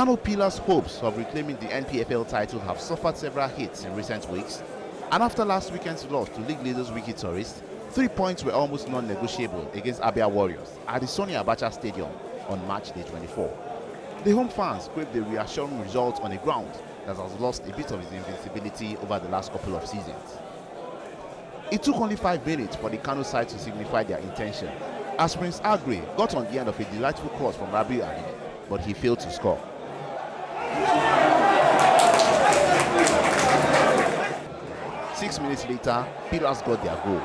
Kano Pillars' hopes of reclaiming the NPFL title have suffered several hits in recent weeks, and after last weekend's loss to league leaders Wikki Tourist, three points were almost non-negotiable against Abia Warriors at the Sani Abacha Stadium on March the 24. The home fans craved a reassuring result on a ground that has lost a bit of its invincibility over the last couple of seasons. It took only five minutes for the Kano side to signify their intention, as Prince Aggreh got on the end of a delightful cross from Rabiu Ali, but he failed to score. Minutes later, Pillars got their goal.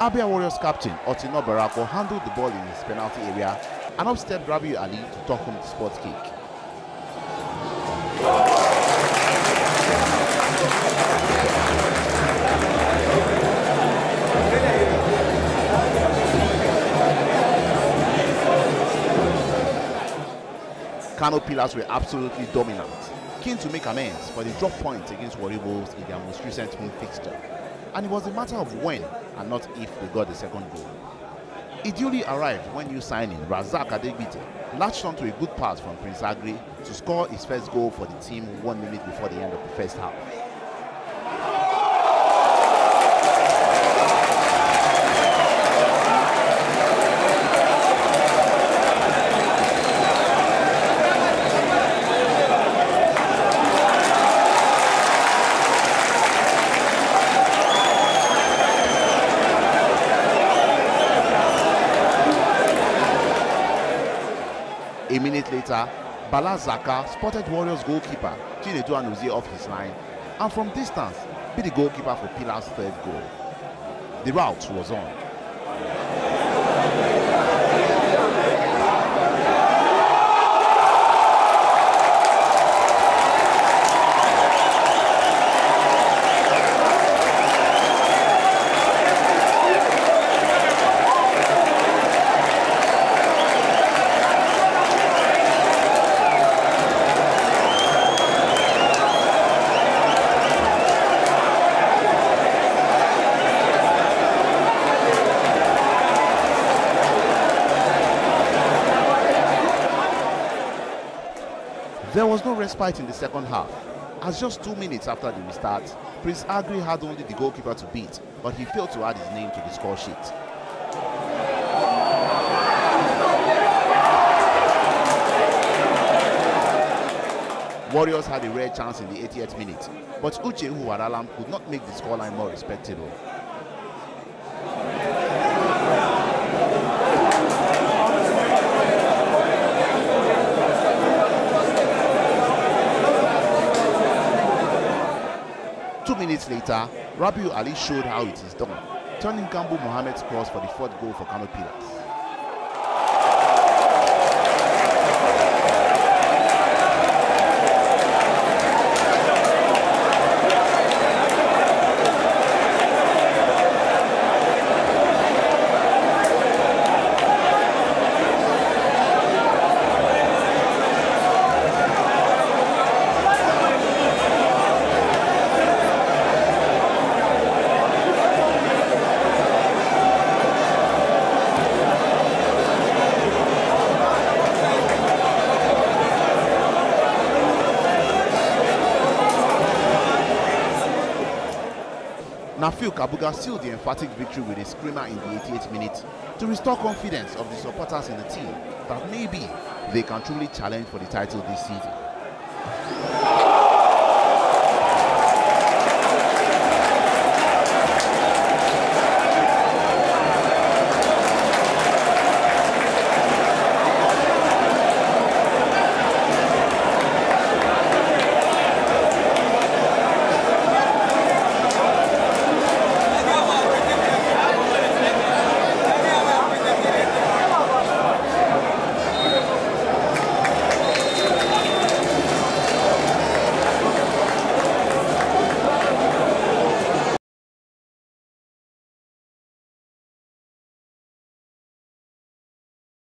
Abia Warriors captain Otino Barako handled the ball in his penalty area and upstepped Rabiu Ali to talk home the spot kick. Kano Pillars were absolutely dominant, keen to make amends for the drop points against Warri Wolves in their most recent home fixture. And it was a matter of when and not if they got the second goal. It duly arrived when new signing Razak Adegbite latched onto a good pass from Prince Aggreh to score his first goal for the team one minute before the end of the first half. A minute later, Bala Zaka spotted Warriors goalkeeper Chinedu Anuzie off his line and from distance be the goalkeeper for Pillars' third goal. The route was on. There was no respite in the second half. As just two minutes after the restart, Prince Aggreh had only the goalkeeper to beat, but he failed to add his name to the score sheet. Warriors had a rare chance in the 80th minute, but Uche Huwaralam could not make the scoreline more respectable. Minutes later, Rabiu Ali showed how it is done, turning Gambo Mohamed's cross for the fourth goal for Kano Pillars. Nafiu Kabuga sealed the emphatic victory with a screamer in the 88th minute to restore confidence of the supporters in the team that maybe they can truly challenge for the title this season.